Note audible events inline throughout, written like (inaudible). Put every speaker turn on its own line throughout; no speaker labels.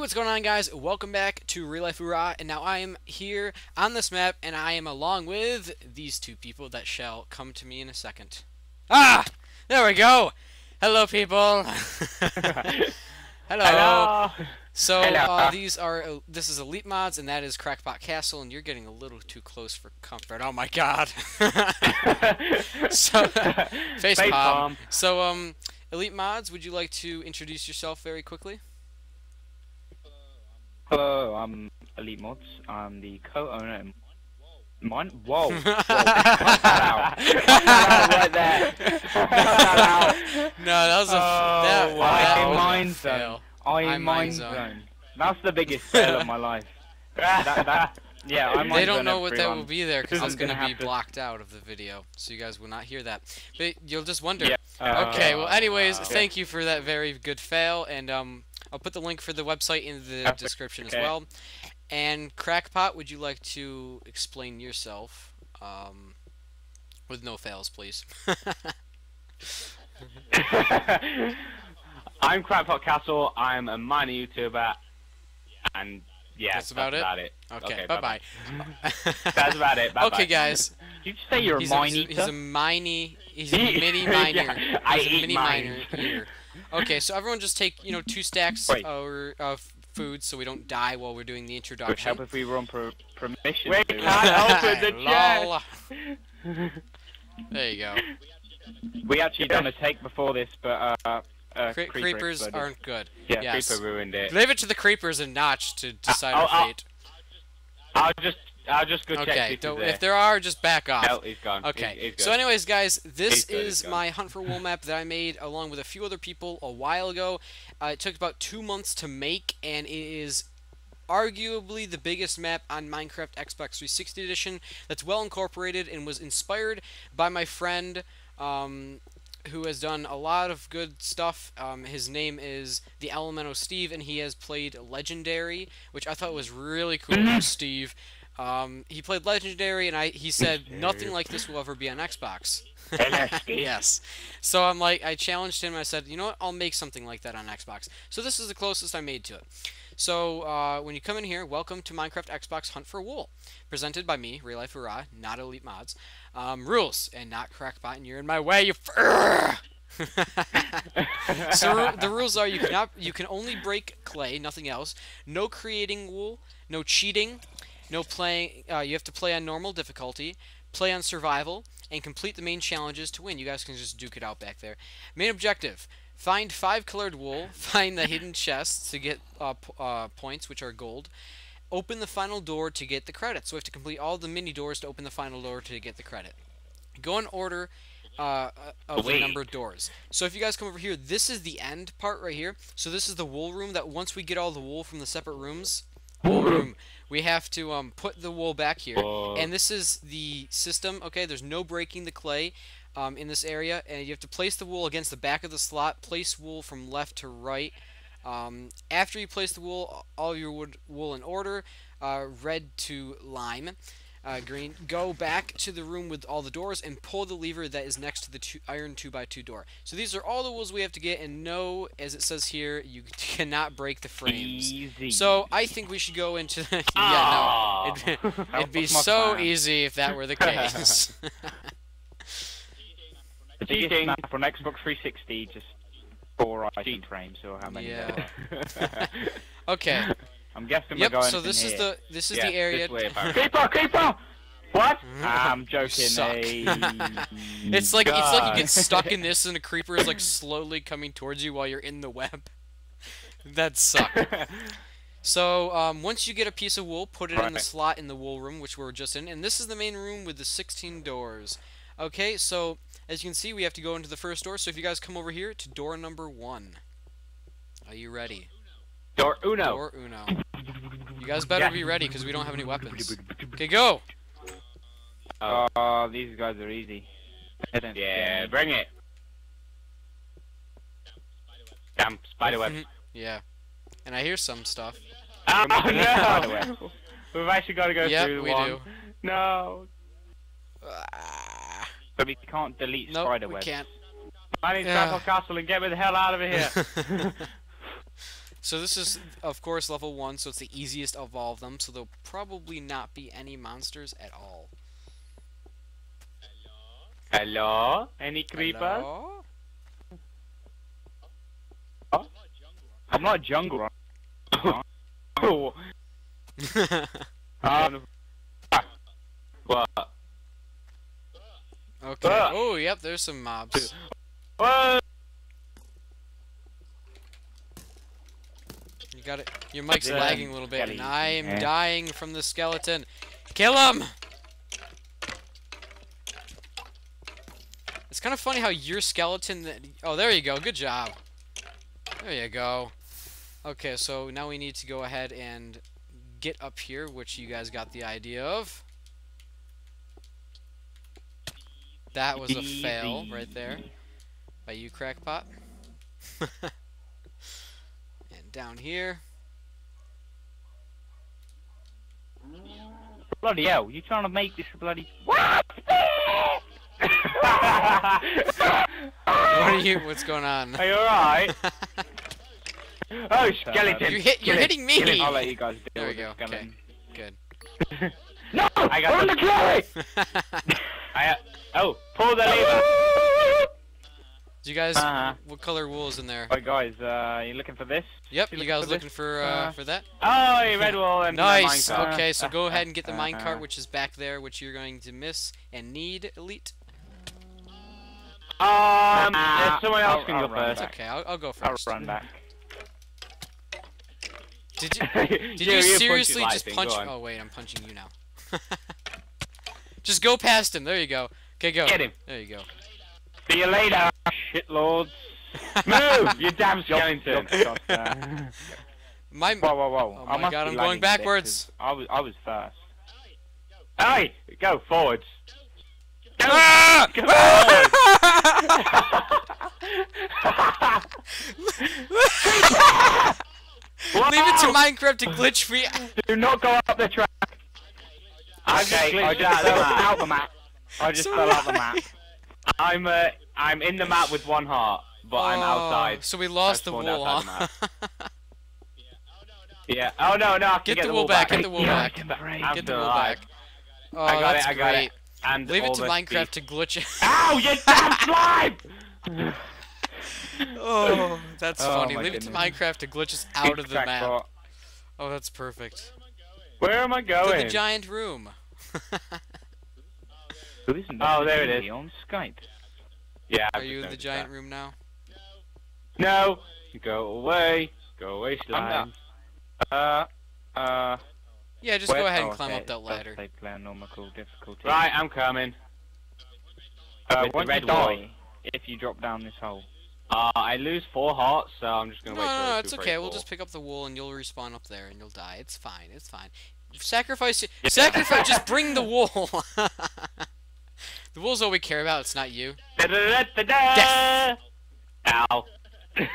what's going on guys? Welcome back to Real Life OORA, and now I am here on this map, and I am along with these two people that shall come to me in a second. Ah! There we go! Hello people! (laughs) Hello!
Hello.
So,
Hello.
uh, these are, uh, this is Elite Mods, and that is Crackpot Castle, and you're getting a little too close for comfort. Oh my god! (laughs) so, face palm. So, um, Elite Mods, would you like to introduce yourself very quickly?
Hello, I'm Elite Mods. I'm the co-owner. and- Mine? Whoa! Whoa. (laughs) Cut that out. (laughs) Cut that out right there. Cut that out.
No, that was a f-
Oh,
that,
wow.
that was a
Mind
fail.
I
I'm mind Zone.
zone. That's the biggest fail of my life. (laughs) That, that, yeah, I
They don't
zone
know what that will be there because it's going to be blocked out of the video, so you guys will not hear that. But you'll just wonder.
Yeah.
Okay, well,
Uh,
anyways,
wow.
thank you for that very good fail, and um, I'll put the link for the website in the
Okay.
description as well. And Crackpot, would you like to explain yourself, um, with no fails, please? (laughs)
I'm Crackpot Castle. I'm a minor YouTuber, and yeah,
That's about it?
it.
Okay,
Okay,
bye bye. (laughs)
That's about it. Bye
okay, guys.
Did you say you're
He's
a mine
he's, a,
eater?
he's a mini, he's a mini
yeah,
miner.
I
he's a
eat
mini
mine.
miner here. (laughs) Okay, so everyone just take you know two stacks
Wait.
or of food so we don't die while we're doing the
Would
introduction.
help if we run per permission.
Wait,
to-
can't open (laughs) the chest.
There you go.
we actually done a take before this, but uh, uh
Cre-
creeper
creepers
exploded.
aren't good.
Yeah,
yes.
creeper ruined it.
Leave it to the creepers and Notch to decide
I'll-
our
I'll-
fate.
I'll just, I'll just go check.
Okay,
if
if there are, just back off.
No, he's gone.
Okay.
He's, he's
so, anyways, guys, this
He's good,
is
good.
my Hunt for Wool map that I made along with a few other people a while ago. Uh, it took about two months to make, and it is arguably the biggest map on Minecraft Xbox 360 Edition that's well incorporated and was inspired by my friend. Um, who has done a lot of good stuff. Um, his name is the Elemento Steve, and he has played Legendary, which I thought was really cool. Steve, um, he played Legendary, and I he said nothing like this will ever be on Xbox. (laughs) yes. So I'm like, I challenged him. I said, you know what? I'll make something like that on Xbox. So this is the closest I made to it. So uh, when you come in here, welcome to Minecraft Xbox Hunt for Wool, presented by me, Real Life OORA, not Elite Mods. Um, rules and not Crackpot, and you're in my way. You. F- (laughs) so the rules are you cannot you can only break clay, nothing else. No creating wool, no cheating, no playing. Uh, you have to play on normal difficulty, play on survival, and complete the main challenges to win. You guys can just duke it out back there. Main objective: find five colored wool, (laughs) find the hidden chests to get uh, p- uh, points, which are gold. Open the final door to get the credit. So we have to complete all the mini doors to open the final door to get the credit. Go in order uh, of the number of doors. So if you guys come over here, this is the end part right here. So this is the wool room that once we get all the wool from the separate rooms, wool room, we have to um, put the wool back here.
Whoa.
And this is the system. Okay, there's no breaking the clay um, in this area, and you have to place the wool against the back of the slot. Place wool from left to right. Um, after you place the wool, all your wood, wool in order, uh, red to lime, uh, green. Go back to the room with all the doors and pull the lever that is next to the two, iron 2x2 door. So these are all the wools we have to get, and no, as it says here, you (laughs) cannot break the frames.
Easy.
So I think we should go into. The, (laughs) yeah,
Ah.
no, it'd, it'd be (laughs) so
plan.
easy if that were the case.
The biggest map on Xbox 360, just four item frames or how many?
Yeah. okay.
I'm guessing
Yep.
we're going.
So this is
here.
the this is
Yeah,
the area.
This way, (laughs) creeper, creeper. What? I'm joking.
suck. (laughs) It's like it's like you get stuck in (laughs) this, and a creeper is like slowly coming towards you while you're in the web. That suck. So um, once you get a piece of wool, put it in the slot in the wool room, which we are just in, and this is the main room with the 16 doors. Okay, so as you can see, we have to go into the first door. So if you guys come over here to door number one, are you ready?
Door Uno.
Door uno. You guys better
Yeah.
be ready because we don't have any weapons. Okay, go.
Oh, these guys are easy. Yeah, bring it. Damn spiderweb. (laughs)
Yeah. And I hear some stuff.
oh
no!
no! (laughs)
We've actually got to go
Yep,
through the
we
one.
do.
No.
Ah,
But we can't delete
nope,
spiderwebs.
we can't.
I need
Yeah.
Castle and get me the hell out of here. (laughs)
So this is, of course, level one, so it's the easiest of all of them. So there'll probably not be any monsters at all.
Hello? Any creepers?
Hello?
I'm not jungle.
Oh. Um, what?
okay.
Ah.
Oh, yep. There's some mobs.
What?
Got it. Your mic's
Then,
lagging a little bit, and I am
eh?
dying from the skeleton. Kill him! It's kind of funny how your skeleton. That, oh, there you go. Good job. There you go. Okay, so now we need to go ahead and get up here, which you guys got the idea of. That was a fail right there by you, Crackpot. (laughs) down here.
Bloody hell, you trying to make this a bloody...
What what are you? (laughs) What's going on?
Are you alright? (laughs) Oh, skeleton!
You're hit. You're hitting me.
I'll let you guys deal
There we
with
go,
the skeleton.
Good. (laughs)
No! I got the
Kelly!
I, oh, pull the lever!
Do you guys?
Uh-huh.
What color wool is in there?
Right guys, uh, you looking for this?
Yep.
you
You guys
for this?
looking for uh,
Uh,
for that?
Oh, you red wool and
Nice.
the.
Okay, so go ahead and get the
Uh-huh.
minecart, which is back there, which you're going to miss and need, elite.
Um,
Ah,
uh, someone else
I'll-
can
I'll
go
run
It's
first.
okay. I'll, I'll go
I'll run back.
Did you? (laughs) Did
Yeah,
you seriously just
thing,
punch?
go.
Oh wait, I'm punching you now. (laughs) just go past him. There you go. Okay, go.
Get him.
There you go.
See you later, shitlords. (laughs) Move, you damn skeleton.
Jump, jump,
My.
whoa, whoa, whoa.
Oh
I
my god, I'm going
lagging a bit,
backwards.
'cause I was, I was first.
Hey, go forwards. Go,
Ah!
go forwards. (laughs)
Leave it to Minecraft to glitch free.
Do not go up the track. I just
Okay, I just fell
map.
out the map. I just
So-
fell out the map.
I'm uh, I'm in the map with one heart, but I'm
Oh,
outside.
So we lost the
spawned
wool, huh? (laughs)
Yeah. Oh no, no.
Get
get,
the
the
wool back,
back.
get the wool
Yeah,
back. Get the
still
wool back. Oh,
I got
that's
it. I got
great.
it. And
Leave it to Minecraft
speed.
to glitch it. (laughs)
Ow! You (laughs) damn slime!
oh, that's
Oh
funny.
my
Leave it to. Minecraft to glitch us out of the map.
Crackpot.
Oh, that's perfect.
Where am I
To
going?
the giant room.
Who isn't
Oh, there it is.
me
is.
On Skype.
Yeah.
Are you in the giant
that.
room now?
No. Go away. Go away,
I'm
slime.
Uh, uh.
Yeah, just
where-
go ahead and climb
okay,
up that ladder.
say play on normal difficulty.
Right, I'm coming.
Uh,
with the
won't
red
you die if you drop down this hole?
Uh, I lose four hearts, so I'm just gonna wait
no,
till
no, it's
three,
okay. We'll just pick up the wool and you'll respawn up there and you'll die. It's fine. It's fine. Sacrifice. Sacrifice. just bring the wool. (laughs) the wool's all we care about. It's not you.
Da-da-da-da-da!
Death.
Ow.
Oh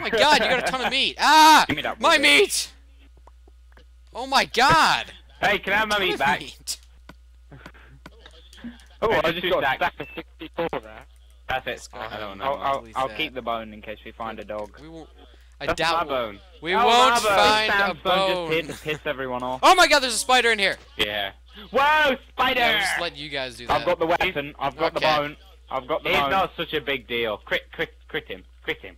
my god, you got a ton of meat. (laughs) Ah!
Give me that
My meat! Oh my god!
Hey, can I have my meat back? (laughs)
meat.
Oh, I
just
just got a
stacks.
stack of 64 there.
That's it.
go
I don't know.
I'll, I'll, I'll keep the bone in case we find a dog.
We won't. I
That's
doubt
my bone.
we
Oh,
won't
my bone.
find a bone.
just hit, piss everyone off.
Oh my god, there's a spider in here.
Yeah. Whoa, spider!
Yeah, I'll just let you guys do that.
I've got the weapon. I've got the bone. I've got the
It's
bone.
not such a big deal. Crit, crit, crit him. Crit him.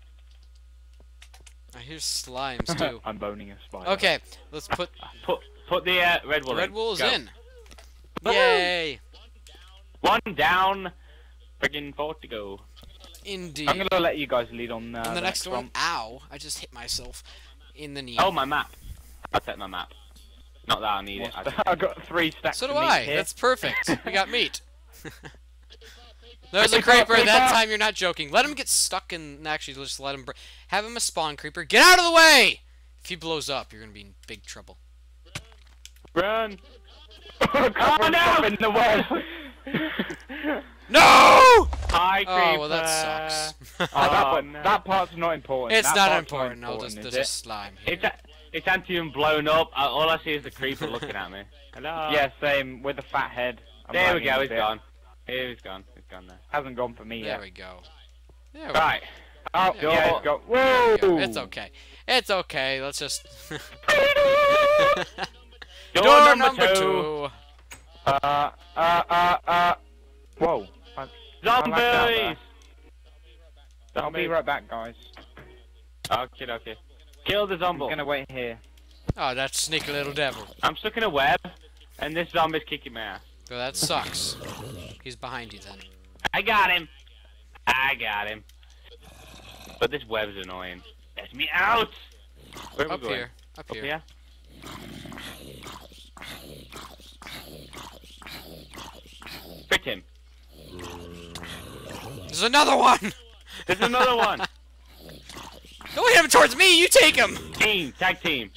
I hear slimes too. (laughs)
I'm boning a spider.
Okay, let's put (laughs)
Put, put the uh, red
the
wool
red
in.
wool is
Go.
in. Yay!
One down. Friggin' four to go.
Indeed.
I'm gonna let you guys lead on uh,
and the next one, ow! I just hit myself in the knee.
Oh, my map. I'll set my map. Not that I need it. I just- (laughs)
I got three stacks.
so do
of meat
I.
Here.
That's perfect. We got meat. (laughs) There's a creeper. That time you're not joking. Let him get stuck and Actually, just let him. Br- have him a spawn creeper. Get out of the way! If he blows up, you're gonna be in big trouble.
Run. (laughs)
oh
no!
In the well.
No!
Hi, creeper.
Oh well, that sucks.
Oh, that, part-
no.
that part's not important.
it's
That
not
part's
important. I'll just there's
it?
a slime. Here.
It's, a, it's Antium blown up. Uh, all I see is the creeper (laughs) looking at me. Hello.
Yeah, same with the fat head. I'm
There we go.
a
He's
bit.
gone. Here he's gone. He's gone there.
Hasn't gone for me
There
yet.
we go. There we
Right.
Oh,
There
yeah,
we
it's got.
There we
Whoa!
go. It's okay. It's okay. Let's just. (laughs)
Door,
Door
number,
number
two.
two.
Uh, uh, uh, uh. Whoa. I-
Zombies!
that, I'll be right back, guys.
Okay, okay. Kill the zombie.
I'm gonna wait here.
Oh, that sneaky little devil.
I'm stuck in a web, and this zombie's kicking my ass.
Well, that sucks. He's behind you then.
I got him. I got him. But this web's annoying. Let me out. Where are we
Up
going?
here. Up
Up
here.
here. Hit him.
There's another one!
There's another one. (laughs)
Don't hit him towards me! You take him!
team, tag team.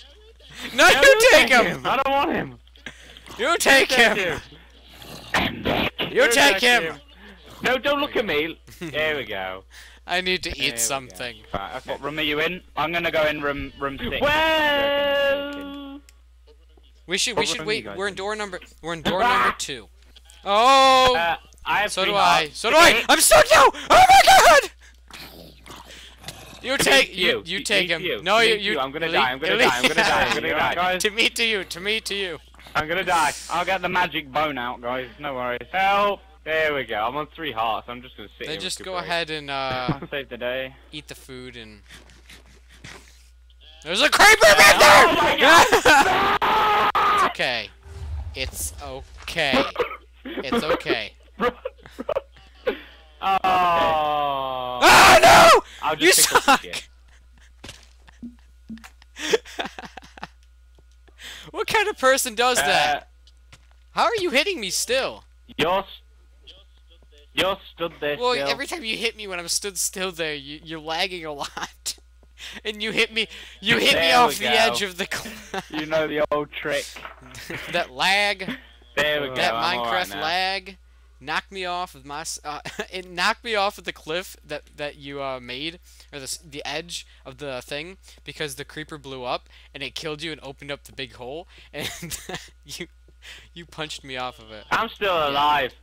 No,
No,
you take him!
I don't want him.
You take
Tag
him!
team.
You take
tag
him!
No, don't look at me. There we go. (laughs)
I need to eat
go.
something.
Right, okay.
What room are you in? I'm gonna go in room room six.
Well,
We should we should wait. We're in
in?
door number we're in door number two. Oh
uh, I have
so do I. So do I! I'm stuck now! Oh my god! You take
you.
you you take him.
you.
No you you.
I'm gonna die, I'm gonna die, I'm gonna die, I'm gonna die, gonna
Alright, (laughs)
die.
guys.
To me to you, to me to you.
I'm gonna die.
I'll get the magic bone out, guys. No worries.
Help! There we go. I'm on three hearts. I'm just gonna sit
Then
here.
just go ahead and (laughs) uh
save the day.
eat the food and There's a creeper back there!
Oh my (laughs)
it's okay. It's okay. It's okay.
Oh. I'll
You
just pick
suck! (laughs) what kind of person does that?
Uh,
How are you hitting me still?
you're, you're stood there
Well,
still.
every time you hit me when I'm stood still there, you, you're lagging a lot. (laughs) and you hit me, you hit me off the
go.
edge of the.
You know the old trick. (laughs)
that lag,
there we go.
that Minecraft
now.
lag, knocked me off of my uh, (laughs) it knocked me off of the cliff that that you uh, made, or the the edge of the thing, because the creeper blew up and it killed you and opened up the big hole, (laughs) and you you punched me off of it.
I'm still alive.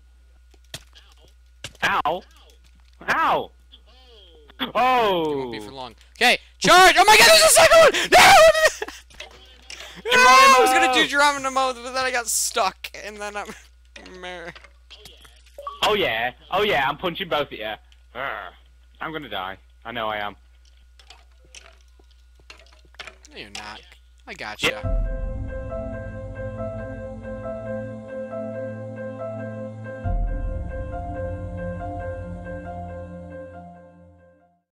Ow. Ow. Oh.
It won't be for long. Okay, charge! Oh my god, there's a second one! (laughs) No! no! I was gonna do Geronimo, but then I got stuck, and then I'm...
Oh yeah. Oh yeah. I'm punching both of you. Urgh. I'm gonna die. I know I am.
No, you're not. I got gotcha.